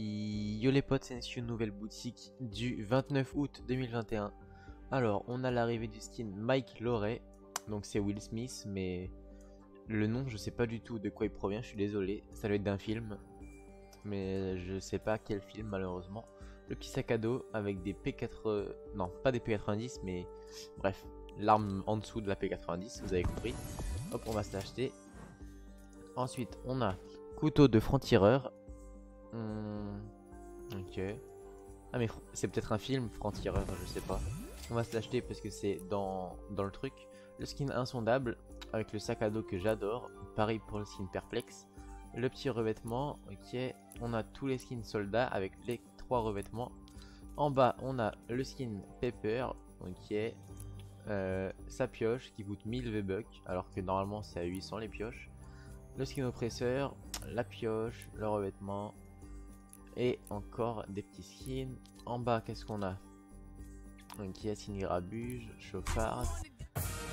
Yo les potes, c'est une nouvelle boutique du 29 août 2021. Alors, on a l'arrivée du skin Mike Loret, donc c'est Will Smith, mais le nom, je sais pas du tout de quoi il provient, je suis désolé. Ça doit être d'un film, mais je sais pas quel film malheureusement. Le petit sac à dos avec des P4... Non, pas des P90, mais bref, l'arme en dessous de la P90, vous avez compris. Hop, on va se l'acheter. Ensuite, on a couteau de franc-tireur Ah mais c'est peut-être un film, franc-tireur, je sais pas. On va se l'acheter parce que c'est dans, dans le truc. Le skin insondable avec le sac à dos que j'adore. Pareil pour le skin perplexe. Le petit revêtement, ok. On a tous les skins soldats avec les trois revêtements. En bas, on a le skin Pepper, ok. Euh, sa pioche qui coûte 1000 V-Bucks alors que normalement c'est à 800 les pioches. Le skin oppresseur, la pioche, le revêtement, et encore des petits skins. En bas, qu'est-ce qu'on a? Donc, il y a signé Rabuge, Chauffard,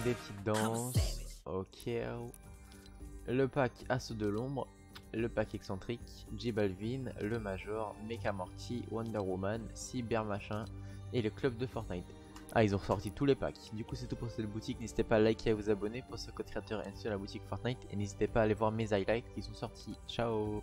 des petites danses. Ok. Le pack Assaut de l'ombre, le pack excentrique, J Balvin, le Major, Mecha Morty, Wonder Woman, Cyber Machin et le club de Fortnite. Ah, ils ont ressorti tous les packs. Du coup, c'est tout pour cette boutique. N'hésitez pas à liker et à vous abonner pour ce code créateur ainsi sur la boutique Fortnite. Et n'hésitez pas à aller voir mes highlights qui sont sortis. Ciao